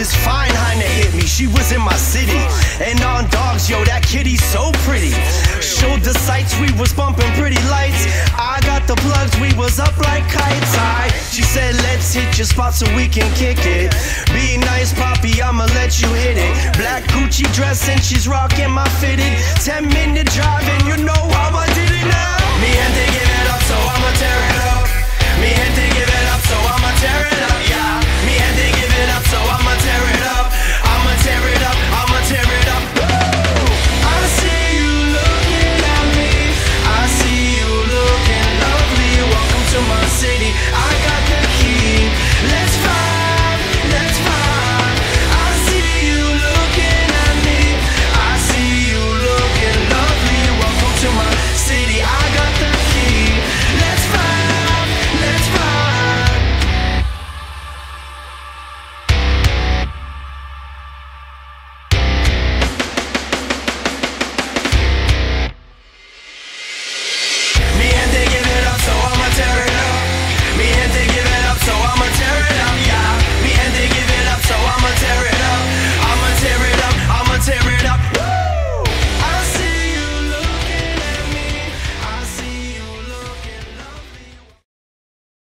this fine Heine hit me. she was in my city. And on dogs, yo, that kitty's so pretty. Showed the sights, we was bumping pretty lights. I got the plugs, we was up like kites. I, she said, let's hit your spot so we can kick it. Be nice, Poppy, I'ma let you hit it. Black Gucci dress and she's rocking my fitted. Ten minute drive and you know how I